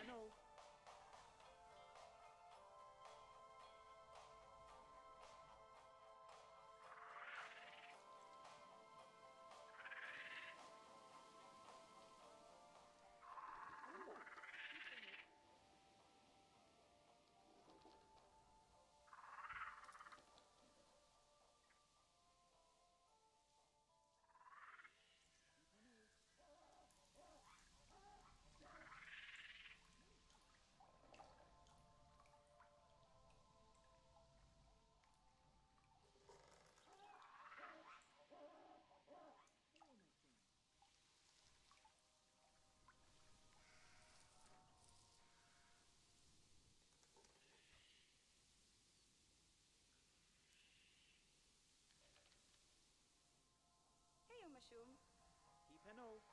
কেন Keep an O.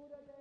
cultura da né?